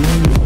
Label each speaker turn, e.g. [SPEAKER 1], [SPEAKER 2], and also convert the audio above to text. [SPEAKER 1] you